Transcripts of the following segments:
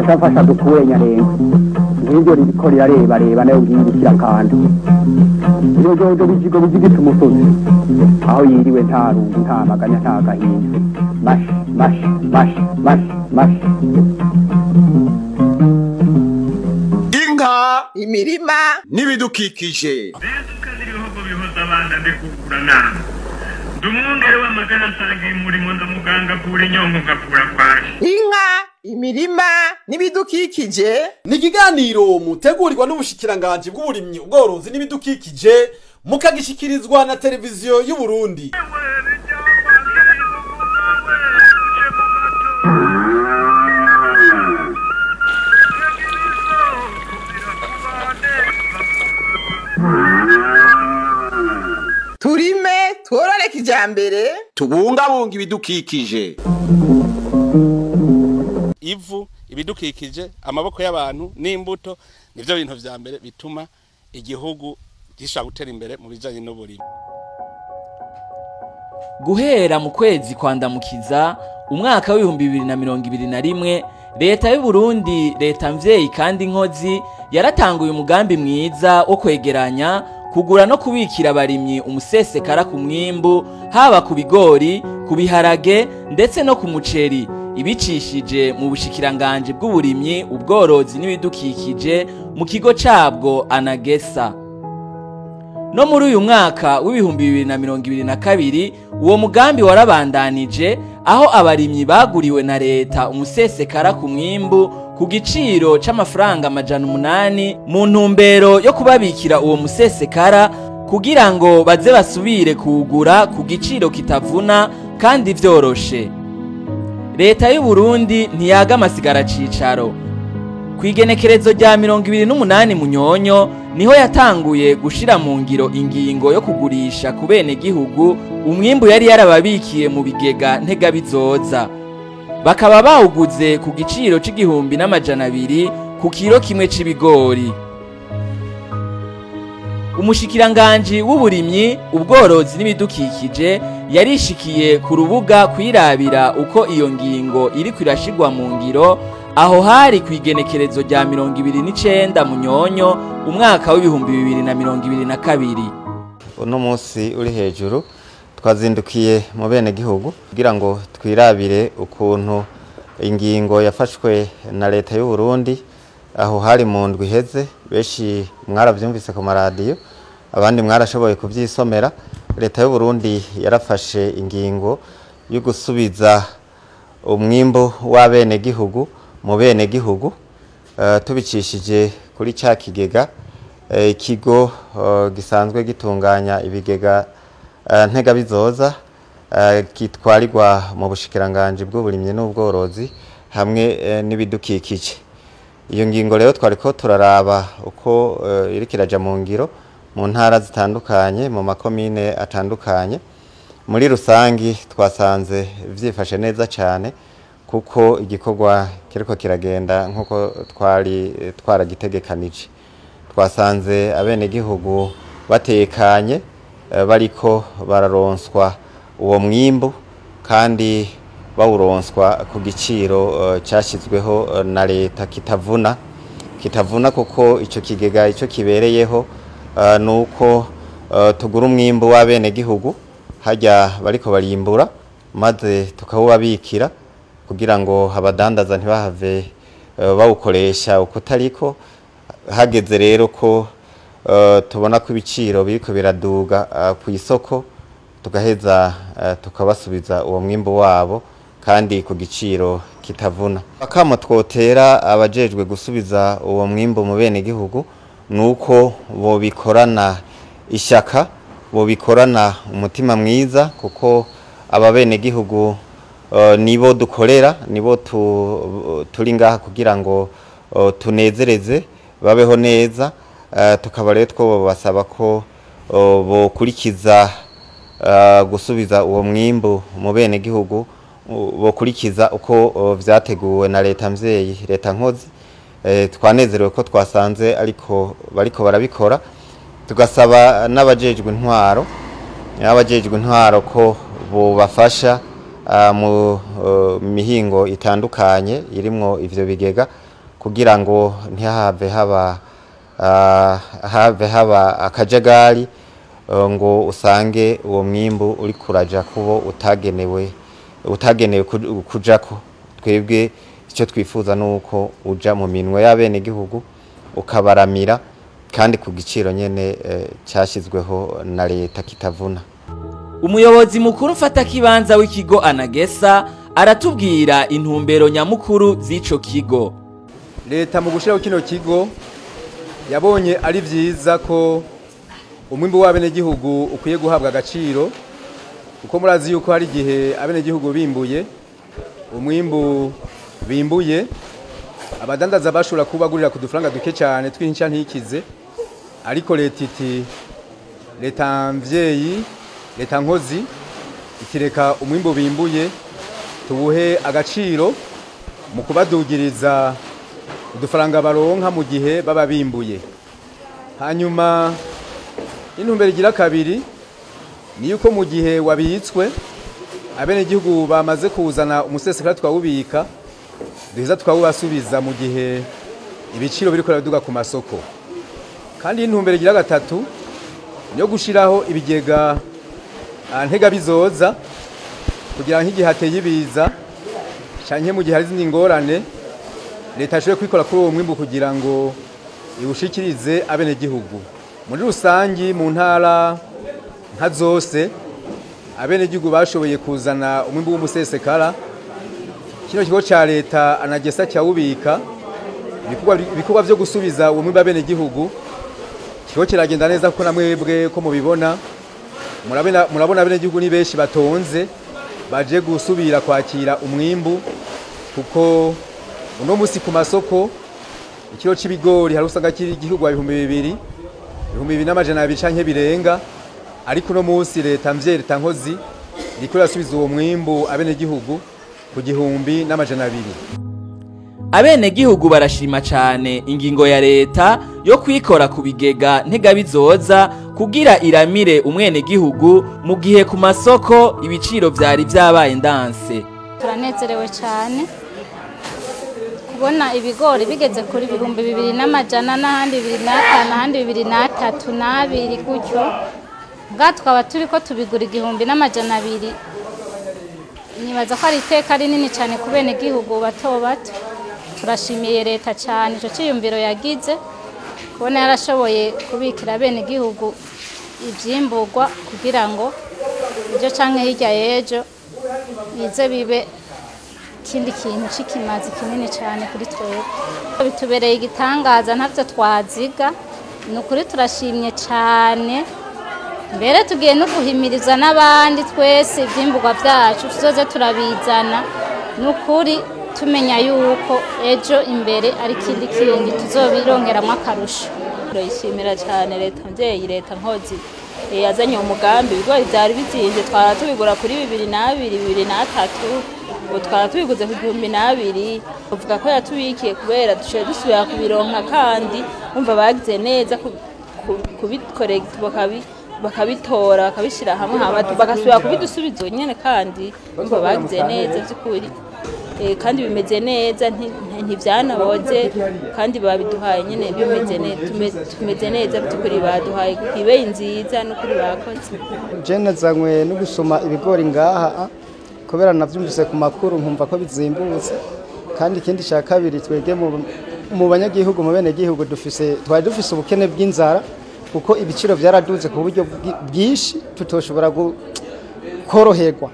ashafasha dukure nyarenga nk'ibyo ririko rirareba reba na yo bwingukira kandi. Iyo jojo bijigo bijigita umusozi aho yiriwe nta rungu nta maganya nta gahinda. Mashi mashi mashi mashi mashi inka imirima. n'ibidukikije. Bezuka n'ibihugu bihuza abana ndikukura nama ndi umwungere w'amagana nsangiye umurimo ndamuganga avura inyonko ngavura kwaje inka imirima n'ibidukikije. Ni ikiganiro mutegurirwa n'ubushikiranganji bw'uburimyi ubworozi n'ibidukikije mukagishikirizwa na televiziyo y'u Burundi turime tworore kijambere. Tubungabunga ibidukikije. Ivu ibidukikije amaboko y'abantu n'imbuto nivyo bintu vya mbere bituma igihugu gishobora gutera imbere mu bijanye n'uburimi. Guhera mu kwezi kwandamukiza umwaka w'ibihumbi bibiri na mirongo ibiri na rimwe leta y'u Burundi leta mvyeyi kandi nkozi yaratanguye umugambi mwiza wo kwegeranya kugura no kubikira abarimyi umusesekara ku mwimbu haba ku bigori ku biharage ndetse no ku muceri. Ibicishije mu bushikiranganje bw'uburimyi ubworozi n'ibidukikije mu kigo cabwo anagesa. No muri uyu mwaka w'ibihumbi bibiri na mirongo ibiri na kabiri uwo mugambi warabandanije aho abarimyi baguriwe na leta umusesekara ku mwimbu ku giciro c'amafaranga amajana umunani mu ntumbero yo kubabikira uwo musesekara kugira ngo baze basubire kuwugura ku giciro kitavuna kandi vyoroshe. Leta y'u Burundi ntiyaga amasigara cicaro ku igenekerezo rya mirongo ibiri n'umunani munyonyo ni ho yatanguye gushira mu ngiro ingingo yo kugurisha ku bene gihugu umwimbu yari yarababikiye mu bigega ntegabizoza. Bakaba bawuguze ku giciro c'igihumbi n'amajana abiri ku kiro kimwe c'ibigori. Umushikiranganji w'uburimyi ubworozi n'ibidukikije yarishikiye ku rubuga kwirabira uko iyo ngingo iriko irashigwa mu ngiro aho hari ku igenekerezo rya mirongo ibiri n'icenda munyonyo umwaka w'ibihumbi bibiri na mirongo ibiri na kabiri. Uno munsi uri hejuru twazindukiye mu bene gihugu kugira ngo twirabire ukuntu ingingo yafashwe na leta y'u Burundi. Aho hari mu ndwi iheze benshi mwarabyumvise ku maradiyo abandi mwarashoboye kubyisomera leta y'u Burundi yarafashe ingingo yo gusubiza umwimbo w'abenegihugu mu benegihugu. Uh, tubicishije kuri cya kigega uh, ikigo uh, gisanzwe gitunganya ibigega ntegabizoza uh, kitwarirwa mu bushikiranganje bw'uburimyi n'ubworozi hamwe uh, n'ibidukikije. Iyo ngingo rero twariko turaraba uko iriko iraja mu ngiro mu ntara zitandukanye mu makomine atandukanye. Muri rusangi twasanze vyifashe neza cyane kuko igikorwa kiriko kiragenda nk'uko twari twaragitegekanije twasanze abenegihugu batekanye eh, bariko bararonswa uwo mwimbu kandi bawuronswa ku giciro eh, cyashyizweho eh, na leta kitavuna. Kitavuna kuko icyo kigega icyo kibereyeho eh, ni uko eh, tugura umwimbu w'abenegihugu hajya bariko barimbura maze tukawubabikira kugira ngo abadandaza ntibahave eh, bawukoresha uko utariko. Hageze rero ko eh, tubona ko ibiciro biriko biraduga eh, ku isoko tugaheza eh, tukabasubiza uwo mwimbu wabo kandi ku giciro kitavuna. Akamo twotera abajejwe gusubiza uwo mwimbu mu bene gihugu nuko bobikorana ishyaka bobikorana umutima mwiza kuko aba bene gihugu nibo dukorera nibo tu, turi ngaha kugira ngo tunezereze babeho neza tukaba rero two basaba ko bokurikiza uh, gusubiza uwo mwimbu mu bene gihugu bokurikiza uko vyateguwe na leta mvyeyi leta nkozi. Eh, twanezerewe ko twasanze ariko bariko barabikora. Tugasaba n'abajejwe intwaro abajejwe intwaro ko bobafasha ah, mu eh, mihingo itandukanye irimwo ivyo bigega kugira ngo ntihave haba have haba akajagari eh, ngo usange uwo mwimbu uri kuraja kubo utagenewe utagenewe kuj- kujako. Twebwe icyo twifuza nuko uja mu minwe y'abenegihugu ukabaramira kandi ku giciro nyene eh, cyashyizweho na leta kitavuna. Umuyobozi mukuru mfatakibanza w'ikigo anagesa aratubwira intumbero nyamukuru z'ico kigo. Leta mu gushyiraho kino kigo yabonye ari byiza ko umwimbu w'abenegihugu ukwiye guhabwa agaciro kuko murazi yuko hari igihe abenegihugu bimbuye umwimbu bimbuye abadandaza bashobora kubagurira ku dufaranga duke cyane twinshya ntikize ariko leta iti leta mvyeyi leta nkozi itireka umwimbu bimbuye tuwuhe agaciro mu kubadugiriza udufaranga baronka mu gihe baba bimbuye. Hanyuma intumbero igira kabiri ni yuko mu gihe wabitswe abenegihugu bamaze kuzana umusesekara twawubika duheza twawubasubiza mu gihe ibiciro biriko biraduga ku masoko. Kandi intumbero igira gatatu yo gushiraho ibigega ah, ntega bizoza kugira nk'igihe hateye ibiza canke mu gihe hari izindi ngorane leta ishobore kwikora kuri uwo mwimbu kugira ngo iwushikirize abenegihugu. Muri rusangi mu ntara nka zose abenegihugu bashoboye kuzana umwimbu w'umusesekara. Kino kigo ca leta anagesa cyawubika ibikorwa- vyo gusubiza uwo mwimbu abenegihugu kigo kiragenda neza kuko namwebwe ko mubibona. Murabona abenegihugu ni benshi batonze baje gusubira kwakira umwimbu kuko uno musi ku masoko ikiro c'ibigori hari usanga kiri igihugwa ibihumbi bibiri ibihumbi bibiri n'amajana abiri canke birenga ariko uno musi leta mvye leta nkozi iriko irasubiza uwo mwimbu abenegihugu ku gihumbi n'amajana abiri. Abenegihugu barashima cane ingingo ya leta yo kwikora ku bigega ntegabizoza kugira iramire umwenegihugu mu gihe ku masoko ibiciro vyari vyabaye ndanse. Turanezerewe cyane kubona ibigori bigeze kuri ibihumbi bibiri n'amajana n'ahandi bibiri n'atanu ahandi bibiri n'atatu n'abiri gutyo. Bwa twaba turi ko tubigura igihumbi n'amajana abiri. Nibaza ko ari iteka rinini cyane ku bene gihugu bato bato. Turashimiye leta cyane icyo cyiyumviro yagize kubona yarashoboye kubikira bene gihugu ibyimburwa kugira ngo ibyo canke hirya y'ejo bize bibe ikindi kintu c'ikimazi kinini cyane kuri twebwe. Bitubereye igitangaza ntavyo twaziga. Ni ukuri turashimye cyane mbere tugiye no guhimiriza n'abandi twese ivyimburwa vyacu tuzoze turabizana. Ni ukuri tumenya yuko ejo imbere ari ikindi kindi tuzobirongeramwo akarusho. Turayishimira cyane leta mvyeyi leta nkozi eh, yazanye umugambi. Ibigori vyari bizimvye twara tubigura kuri bibiri n'abiri bibiri n'atatu ubu twara tubiguze ku gihumbi n'abiri bavuga ko yatubikiye kubera dushoboye dusubira kubironka kandi bumva bagize neza ku- ku- kubikorekita bakabi bakabitora bakabishyira hamwe bagasubira kubidusubiza nyene kandi bumva bagize neza by'ukuri. Eh, kandi bimeze neza nti- nti- ntivyanaboze kandi babiduhaye tume- tumeze neza by'ukuri baduhaye ibeyi nziza n'ukuri bakoze. Jene zanywe no gusoma ibigori ngaha ah, kubera navyumvise ku makuru nkumva ko bizimbutse. Kandi ikindi cya kabiri twebwe mu- banyagihugu mu dufise twari dufise ubukene bw'inzara kuko ibiciro byaraduze ku buryo bwi- bwinshi tutoshobora koroherwa.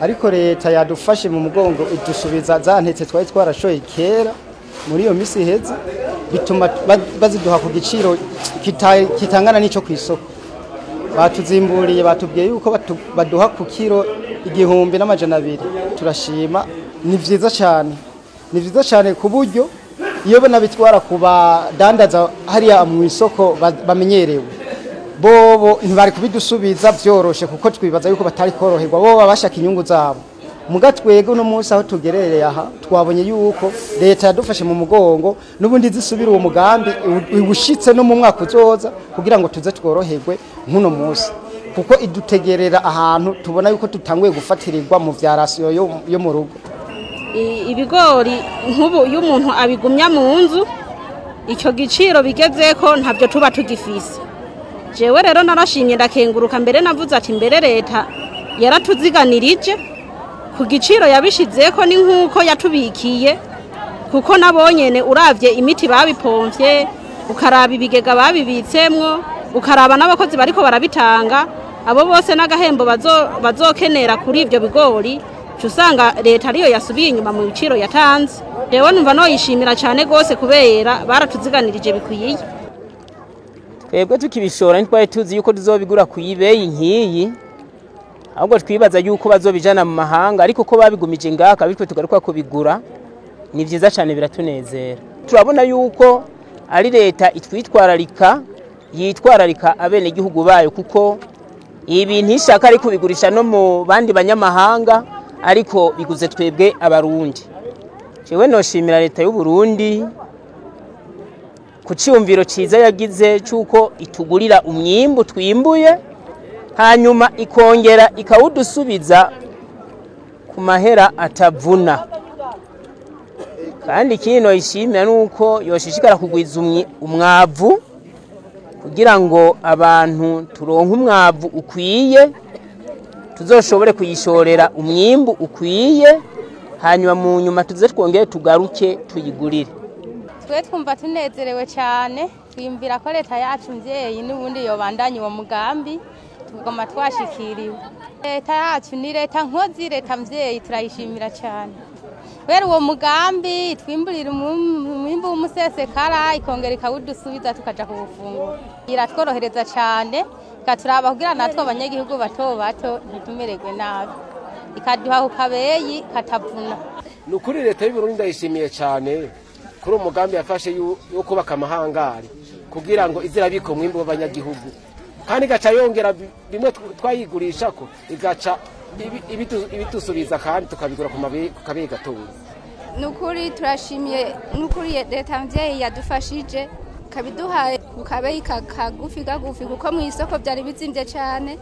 Ariko leta yadufashe mu mugongo idusubiza za ntetse twari twarashoye kera muri iyo minsi iheze bituma ba- baziduha ku giciro kita- kitangana n'ico ku isoko. Batuzimburiye batubwiye yuko baduha ku kiro igihumbi n'amajana abiri. Turashima. Ni vyiza cyane. Ni vyiza cyane ku buryo iyo banabitwara ku badandaza hariya mu isoko ba- bamenyerewe. Bobo ntibari kubidusubiza vyoroshe kuko twibaza yuko batari koroherwa. Bo baba bashaka inyungu zabo. Muga twebwe uno munsi aho tugerereye aha twabonye yuko leta yadufashe mu mugongo n'ubundi zisubira uwo mugambi iwu- iwushitse no mu mwaka uzoza kugira ngo tuze tworoherwe nk'uno munsi. Kuko idutegerera ahantu tubona yuko tutanguye gufatirirwa mu vya rasiyo yo- mu rugo. Ibigori nk'ubu iyo umuntu abigumya mu nzu icyo giciro bigeze ko ntabyo tuba tugifise. Jewe rero narashimye ndakenguruka mbere navuze ati mbere leta yaratuziganirije ku giciro yabishizeko ni nk'uko yatubikiye kuko nabonyene uravye imiti babipomvye ukaraba ibigega babibitsemwo ukaraba n'abakozi bariko barabitanga abo bose n'agahembo bazo- bazokenera kuri ivyo bigori uca usanga leta ariyo yasubiye inyuma mu biciro yatanze. Rewe numva noyishimira cane gose kubera baratuziganirije bikwiye. Twebwe tukibishora ntitwari tuzi yuko tuzobigura ku ibeyi nk'iyi ahubwo twibaza yuko bazobijana mu mahanga ariko ko babigumije ngaka bitwe tugaruka kubigura ni vyiza cane biratunezera. Turabona yuko ari leta itwitwararika yitwararika abenegihugu bayo kuko ibi ntishaka ari kubigurisha no mu bandi banyamahanga ariko biguze twebwe abarundi. Jewe noshimira leta y'u Burundi ku cyumviro cyiza yagize cy'uko itugurira umwimbu twimbuye hanyuma ikongera ikawudusubiza ku mahera atavuna. Kandi ikindi noyishimira ni uko yoshishikara kugwiza umwavu kugira ngo abantu turonke umwavu ukwiye tuzoshobore kuyishorera umwimbu ukwiye hanyuma mu nyuma tuze twongere tugaruke tuyigurire. Twe twumva tunezerewe cyane twiyumvira ko leta yacu mvyeyi n'ubundi yobandanya uwo mugambi tugoma twashikiriwe leta yacu ni leta nkozi leta mvyeyi turayishimira cyane. Kubera uwo mugambi twimburira umwim- umwimbu w'umusesekara ikongera ikawudusubiza tukaja kuwufungura iratworohereza cyane ikaturaba kugira natwe abanyagihugu bato bato ntitumererwe nabi. Ikaduha kabeyi katavuna ni ukuri leta y'uburundi ndayishimiye cyane kuri mugambi yafashe wo kubaka amahangari kugira ngo ize irabika umwimbu w'abanyagihugu. Kandi igaca yongera bi- bimwe tw- twayigurisha ko igaca ibi- ibitu- ibitusubiza kandi tukabigura ku kabeyi gatoya ni ukuri turashimiye n'ukuri leta mvyeyi yadufashije kabiduhaye ku kabeyi ka- kagufi kagufi kuko mu isoko byari bizimvye cyane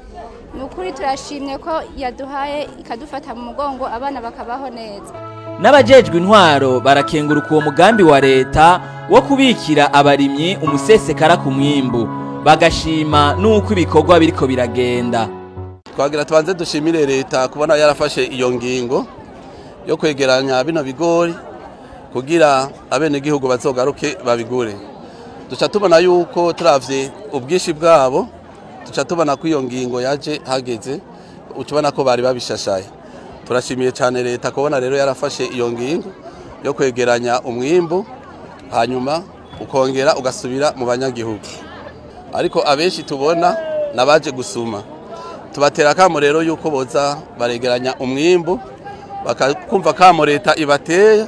ni ukuri turashimye ko yaduhaye ikadufata mu mugongo abana bakabaho neza. N'abajejwe intwaro barakenguruka uwo mugambi wa leta wo kubikira abarimyi umusesekara ku mwimbu. Bagashima n'uko ibikorwa biriko biragenda. Twagira tubanze dushimire leta kubona yarafashe iyo ngingo yo kwegeranya bino bigori kugira abenegihugu bazogaruke babigure. Duca tubona yuko turavye ubwinshi bwabo duca tubona ko iyo ngingo yaje hageze uca ubona ko bari babishashaye. Turashimiye cyane leta kubona rero yarafashe iyo ngingo yo kwegeranya umwimbu hanyuma ukongera ugasubira mu banyagihugu. Ariko abenshi tubona nabaje gusuma. Tubatera akamo rero yuko boza baregeranya umwimbu bakakumva kamo leta ibateye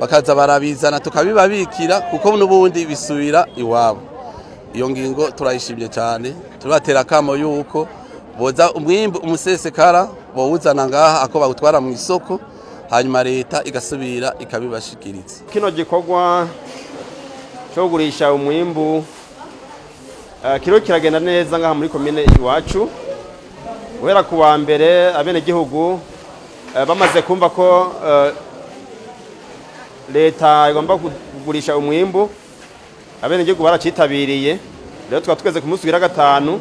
bakaza barabizana tukabibabikira kuko n'ubundi bisubira iwabo. Iyo ngingo turayishimye cyane tubatera akamo yuko boza umwimbu umusesekara bawuzana ngaha ako bawutwara mu isoko hanyuma leta igasubira ikabibashikiriza kino gikorwa cyo kugurisha umwimbu kiriho kiragenda neza ngaha muri komine iwacu. Guhera ku wa mbere abenegihugu eh, bamaze kumva ko eh, leta igomba kugurisha umwimbu. Abenegihugu baracitabiriye. Rero tukaba tugeze ku munsi ugira gatanu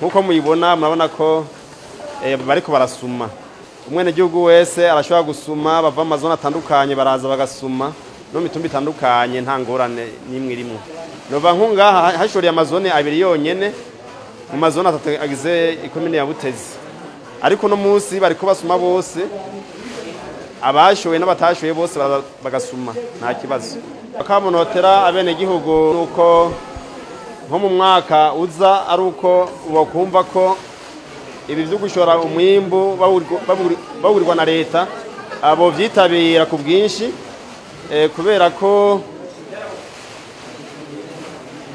nk'uko muyibona murabona ko eh, bariko barasuma. Umwenegihugu wese arashobora gusuma bava mu mazone atandukanye baraza bagasuma. No mitumba itandukanye nta ngorane n'imwe irimo. Nova nk'ungaha hashoreye amazone abiri yonyene mu mazone atatu agize ikomine ya butezi. Ariko uno munsi bariko basuma bose abashoye n'abatashoye bose bagasuma nta kibazo. Akamunotera abenegihugu nuko nko mu mwaka uza ari uko bakumva ko ibi byo gushora umwimbu bawurirwa na leta abo byitabira ku bwinshi kubera ko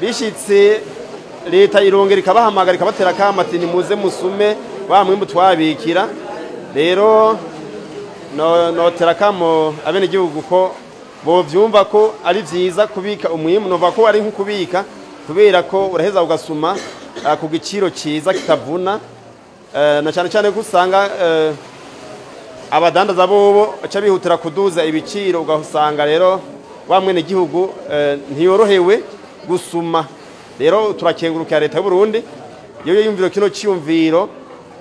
bishitse leta irongera ikabahamagara ikabatera akamo ati nimuze musume wa mwimbu twabikira. Rero no- notera akamo abenegihugu ko bovyumva ko ari vyiza kubika umwimbu nova ko ari nko kubika kubera ko uraheza ugasuma ah, ku giciro ciza kitavuna. Eh, na cyane cyane ko usanga eh, abadandaza bobo baca bihutira kuduza ibiciro ugasanga rero wa mwene gihugu eh, ntiyorohewe gusuma. Rero turakengurukira leta y'u Burundi iyo yumviro kino cyumviro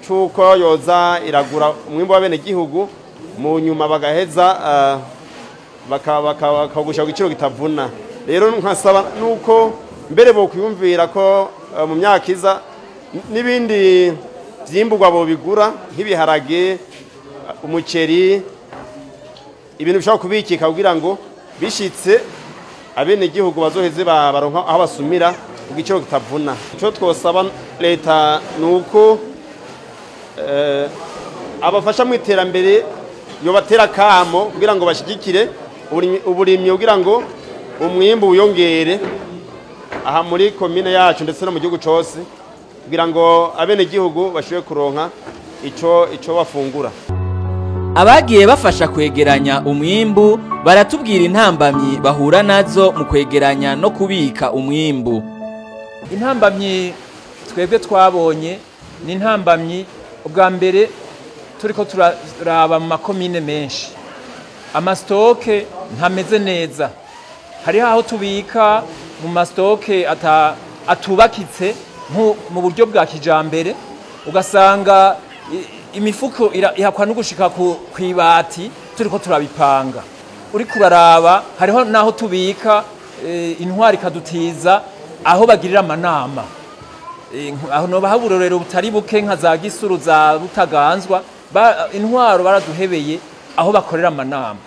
cyuko yoza iragura umwimbo wa bene gihugu mu nyuma bagaheza eh, baka- baka- bakawugusha ku giciro kitavuna. Rero nkasaba nuko mbere bo kwiyumvira ko eh, mu myaka iza n'ibindi vyimburwa bo bigura nk'ibiharage umuceri ibintu bishobora kubikika kugira ngo bishitse abenegihugu bazoheze ba- baronka aho basumira ku giciro kitavuna. Ico twosaba leta ni uko eh, abafasha mu iterambere yobatera kamo kugira ngo bashigikire uburimyi- kugira ngo umwimbu wiyongere aha muri komine yacu ndetse no mu gihugu cose kugira ngo abenegihugu bashobore kuronka ico bafungura. Abagiye bafasha kwegeranya umwimbu baratubwira intambamyi bahura na zo mu kwegeranya no kubika umwimbu. Intambamyi twebwe twabonye ni intambamyi ubwa mbere turiko turaraba mu makomine menshi. Amasitoke ntameze neza. Hariho aho tubika mu masitoke atubakitse mu buryo bwa kijambere. Ugasanga imifuko ihakwa no gushika ku kwibati turiko turabipanga. Uri kuraraba hariho naho tubika eh, intwari ikadutiza aho bagirira amanama. Eh, aho noba uburorero butari buke nka za gisuru za butaganzwa intwaro baraduhebeye aho bakorera amanama.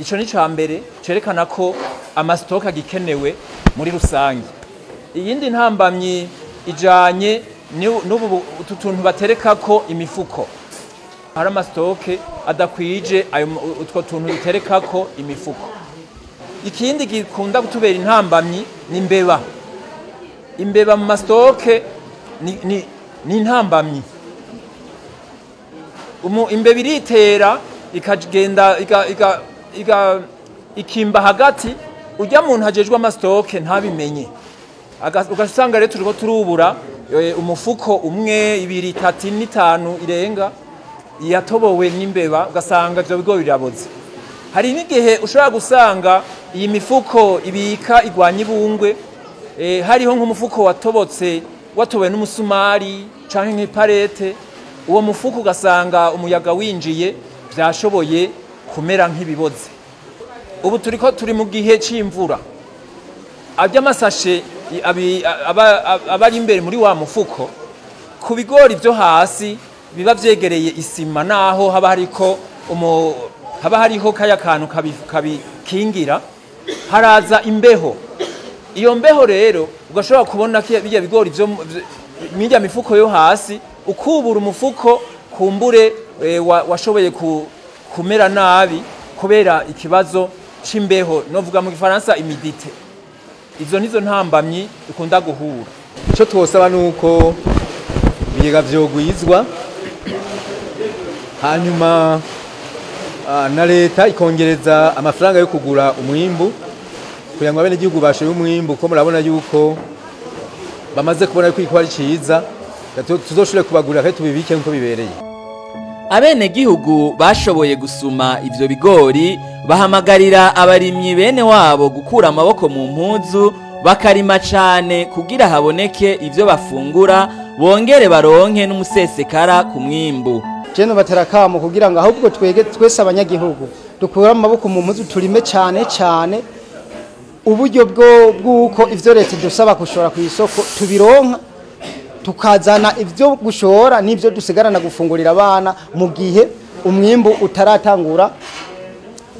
Ico ni ca mbere cerekana ko amasitoke agikenewe muri rusange. Iyindi ntambamyi ijanye ni- n'ubu bu- utu tuntu baterekako imifuko. Hari amasitoke adakwije utwo tuntu duterekako imifuko. Ikindi gikunda kutubera intambamyi ni imbeba. Imbeba mu masitoke ni, intambamyi. Imbeba iritera ikagenda ikimba hagati ujya muntu hajejwe amasitoke ntabimenye. Ugasanga rero turiko turubura eh, umufuko umwe ibiri itatu ine itanu irenga. Yatobowe n'imbeba ugasanga ivyo bigo biraboze hari n'igihe ushobora gusanga iyi mifuko ibika igwanya ibungwe eh, hariho nk'umufuko watobotse watobowe n'umusumari canke nk'iparete. Uwo mufuko ugasanga umuyaga winjiye vyashoboye kumera nk'ibiboze. Ubu turiko turi mu gihe c'imvura. Amasashe aba aba ari imbere muri wa mufuko ku bigori byo hasi biba vyegereye isima naho haba hariko haba hariho kaya kantu kabi- kabikingira haraza imbeho. Iyo mbeho rero ugashobora kubona bijya bigori mirya mifuko yo hasi ukubura umufuko kumbure eh, wa- washoboye ku- kumera nabi kubera ikibazo c'imbeho. Novuga mu gifaransa imidite. Izo nizo ntambamyi ikunda guhura. Icyo twosaba ni uko ibigega vyogwizwa hanyuma ah, na leta ikongereza amafaranga yo kugura umwimbu kugira ngo abenegihugu bashoye umwimbu kuko murabona yuko bamaze kubona yuko iko ari ciza tu- tuzoshobore kubagurira kandi tubibike nk'uko bibereye. Abenegihugu bashoboye gusuma ivyo bigori bahamagarira abarimyi bene wabo gukura amaboko mu mpuzu bakarima cane kugira haboneke ivyo bafungura bongere baronke n'umusesekara ku mwimbu. Jeno batera kamo kugira ngo ahubwo twege twese abanyagihugu. Dukure amaboko mu mpuzu turime cyane cyane. Uburyo bwo bw'uko ivyo leta dusaba gushora ku isoko tubironka. Tukazana ivyo gushora n'ivyo dusigarana gufungurira abana mu gihe umwimbu utaratangura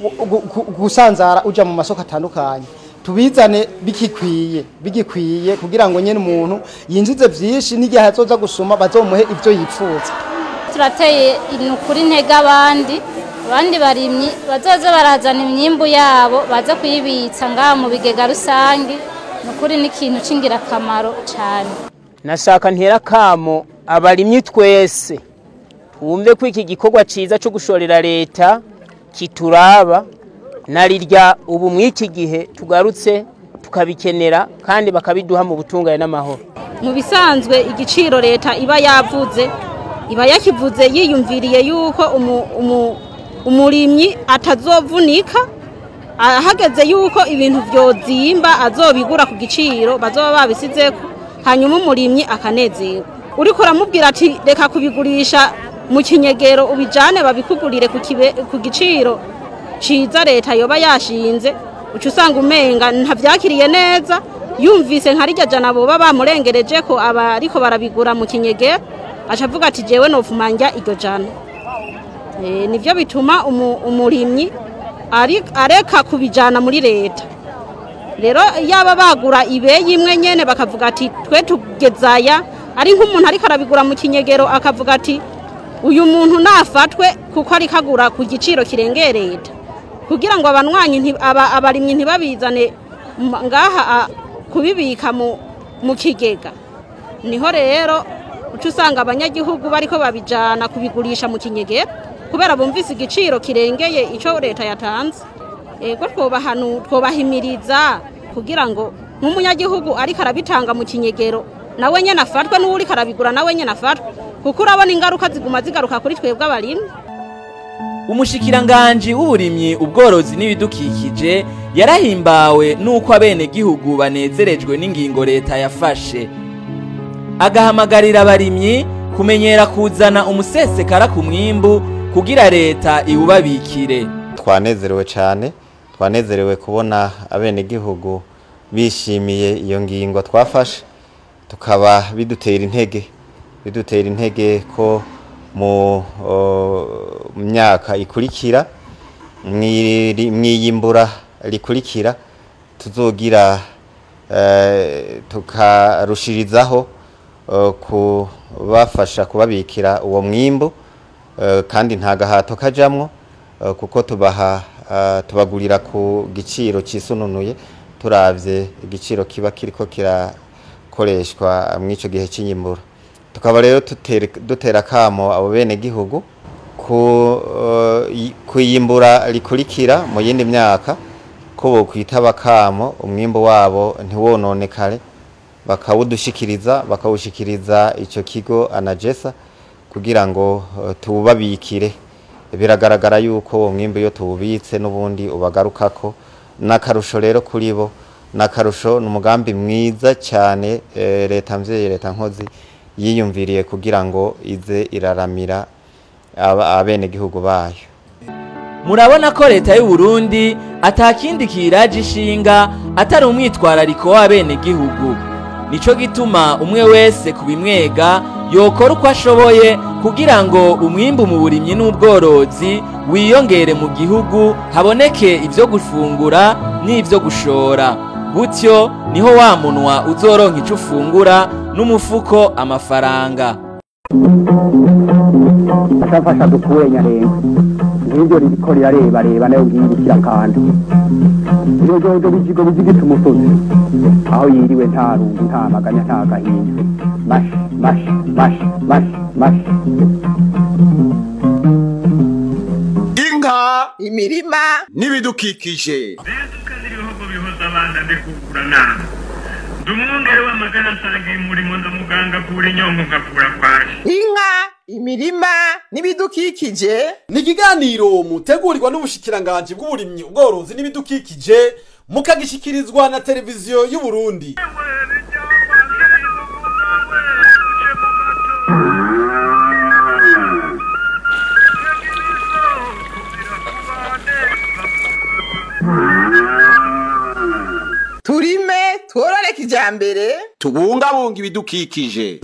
gu- gu- gu- gusanzara uja mu masoko atandukanye. Tubizane bigikwiye bigikwiye kugira ngo nyene umuntu yinjize vyinshi n'igihe azoza gusuma bazomuhe ivyo yipfuza. Turateye inukuri intege abandi. Abandi barimyi bazoza barazana imyimbu yabo baza kuyibitsa ngaha mu bigega rusange. Ni ukuri ni ikintu c'ingirakamaro cyane nashaka ntera kamo abarimyi twese. Twumve ko iki gikorwa ciza cyo gushorera leta kituraba narirya ubu mw'iki gihe tugarutse tukabikenera kandi bakabiduha mu butungane n'amahoro. Mu bisanzwe igiciro leta iba yavuze iba yakivuze yiyumviriye yuko umu- umu- umurimyi atazovunika ahageze yuko ibintu vyozimba azobigura ku giciro bazoba babisizeko hanyuma umurimyi akanezerwa. Uriko uramubwira ati reka kubigurisha mu kinyegero ubijane babikugurire ku giciro ciza leta yoba yashinze. Uca usanga umenga ntavyakiriye neza yumvise nka rirya jana boba bamurengereje ko aba ariko barabigura mu kinyegero aca avuga ati jewe nofuma njya iryo jana. Eh, nivyo bituma umu- umurimyi areka kubijana muri leta. Rero yaba bagura ibeyi imwe nyene bakavuga ati twe tugezaya ari nk'umuntu ariko arabigura mu kinyegero akavuga ati uyu muntu nafatwe kuko ariko agura ku giciro kirengeye leta. Kugira ngo abanywanyi abarimyi ntibabizane ngaha kubibika mu kigega. Niho rero uca usanga abanyagihugu bariko babijana kubigurisha mu kinyegero kubera bumvise igiciro kirengeye ico leta yatanze. Ego twobahanu twobahimiriza kugira ngo nk'umunyagihugu ariko arabitanga mu kinyegero nawe nyene afatwe n'uwuriko arabigura nawe nyene afatwe kuko urabona ingaruka ziguma zigaruka kuri twebwe abarimyi. Umushikiranganji w'uburimyi ubworozi n'ibidukikije yarahimbawe n'uko abenegihugu banezerejwe n'ingingo leta yafashe. Agahamagarira abarimyi kumenyera kuzana umusesekara ku mwimbu kugira leta iwubabikire. Twanezerewe cyane twanezerewe kubona abenegihugu bishimiye iyo ngingo twafashe. Tukaba bidutera intege bidutera intege ko mu myaka ikurikira mw'iyimbura rikurikira tuzogira eh, tukarushirizaho eh, kubafasha kubabikira uwo mwimbu eh, kandi nta gahato kajamwo kuko tubaha tubagurira ku giciro cisununuye turavye igiciro kiba kiriko kirakoreshwa mw'ico gihe cy'iyimbura tukaba rero dutera kamo abo bene gihugu ku eh, kuyimbura rikurikira mu yindi myaka ko bokwitaba kamo umwimbu wabo ntiwononekare bakawudushikiriza bakawushikiriza ico kigo anagesa kugira ngo eh, tuwubabikire. Biragaragara yuko uwo mwimbu iyo tuwubitse n'ubundi ubagarukako n'akarusho rero kuri bo n'akarusho ni umugambi mwiza cyane eh, leta mvyeyi leta nkozi yiyumviriye kugira ngo ize iraramira abenegihugu bayo. Murabona ko leta y'u Burundi atakindi kiraje ishinga atari umwitwarariko w'abenegihugu. Nico gituma umwe wese kubimwega yokora uko ashoboye kugira ngo umwimbu mu burimyi n'ubworozi wiyongere mu gihugu haboneke ivyo gufungura n'ivyo gushora. Gutyo ni ho wa munwa uzoronka ico ufungura n'umufuko amafaranga. Ashafasha duture nyarenga nk'ibyo ririko rirareba reba nayo nkingukira kandi. Iyo jojo bijigo bijigita umusozi. Aho yiriwe nta rungu nta maganya nta gahinda mashi mashi mashi mashi mashi inka imirima. n'ibidukikije. Ibihugu bihuza abana ndikugura nama ndi umwungere w'amagara nsangiye umurimo ndamuganga kura inyongo ngakura kwaje inka imirima n'ibidukikije. Ni ikiganiro mutegurirwa n'ubushikiranganji bw'uburimyi ubworozi n'ibidukikije mukagishikirizwa na televiziyo y'u Burundi turime tworore kijambere. Tubungabunga ibidukikije